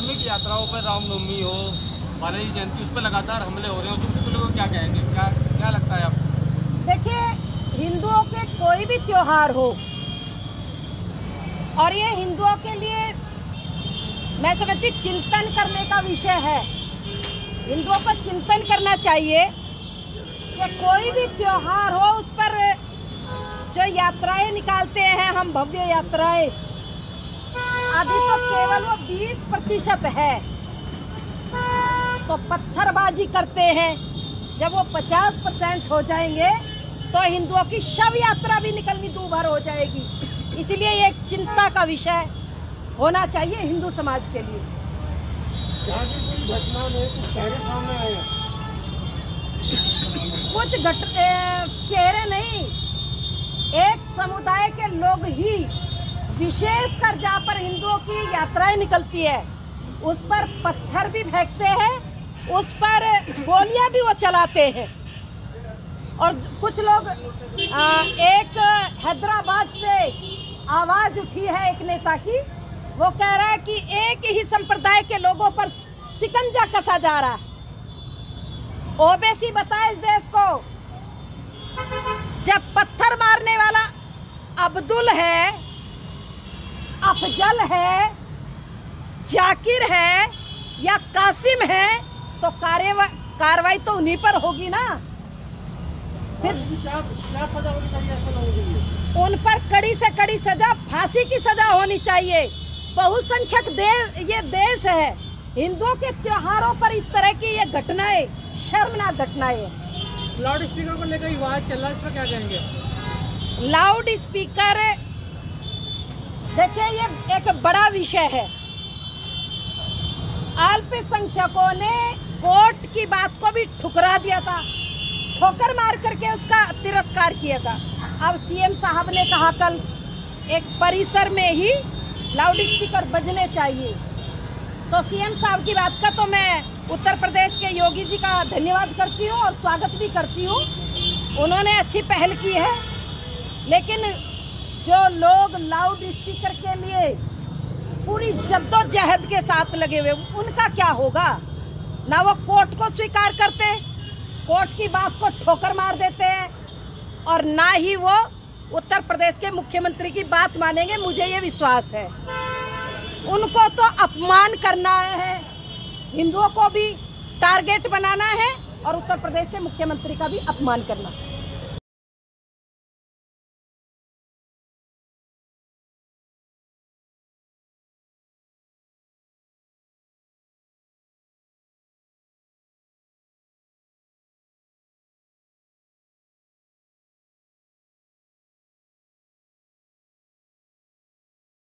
धार्मिक यात्राओं पर रामनवमी हो बालाजी जयंती, उस पर लगातार हमले हो रहे हैं। उस पर लोग क्या कहेंगे? क्या क्या लगता है आपको? देखिए, हिंदुओं के कोई भी त्योहार हो, और ये हिंदुओं के लिए, मैं समझती चिंतन करने का विषय है। हिंदुओं को चिंतन करना चाहिए कि कोई भी त्योहार हो, उस पर जो यात्राएँ निकालते हैं, हम भव्य यात्राएँ अभी तो केवल वो 20 प्रतिशत है। तो पत्थरबाजी करते हैं। जब वो 50 परसेंट हो जाएँगे तो हिंदुओं की शव यात्रा भी निकलनी दूभर हो जाएगी। इसलिए ये एक चिंता का विषय होना चाहिए हिंदू समाज के लिए। कुछ घट चेहरे नहीं, एक समुदाय के लोग ही विशेषकर जहाँ पर हिंदुओं की यात्राएँ निकलती है। उस पर पत्थर भी फेंकते हैं उस पर गोलियाँ भी वो चलाते हैं। और कुछ लोग आ, एक हैदराबाद से आवाज़ उठी है एक नेता की। वो कह रहा है कि एक ही संप्रदाय के लोगों पर सिकंजा कसा जा रहा है। ओबीसी बताए इस देश को जब पत्थर मारने वाला अब्दुल है अफजल है जाकिर है या कासिम है तो कार्रवाई तो उन्हीं पर होगी ना। फिर क्या क्या सजा उन पर कड़ी से कड़ी सजा फांसी की सजा होनी चाहिए। बहुसंख्यक देश ये देश है। हिंदुओं के त्योहारों पर इस तरह की ये घटनाएँ शर्मनाक घटनाएँ लाउड स्पीकर को लेकर विवाद चल रहा है इस पर क्या कहेंगे? लाउड स्पीकर देखिए, ये एक बड़ा विषय है। अल्पसंख्यकों ने कोर्ट की बात को भी ठुकरा दिया था। ठोकर मार करके उसका तिरस्कार किया था। अब सीएम साहब ने कहा, कल एक परिसर में ही लाउड स्पीकर बजने चाहिए। तो सीएम साहब की बात का तो मैं उत्तर प्रदेश के योगी जी का धन्यवाद करती हूँ और स्वागत भी करती हूँ। उन्होंने अच्छी पहल की है। लेकिन जो लोग लाउड स्पीकर के लिए पूरी जद्दोजहद के साथ लगे हुए उनका क्या होगा? ना वो कोर्ट को स्वीकार करते कोर्ट की बात को ठोकर मार देते हैं, और ना ही वो उत्तर प्रदेश के मुख्यमंत्री की बात मानेंगे, मुझे ये विश्वास है। उनको तो अपमान करना है, हिंदुओं को भी टारगेट बनाना है, और उत्तर प्रदेश के मुख्यमंत्री का भी अपमान करना।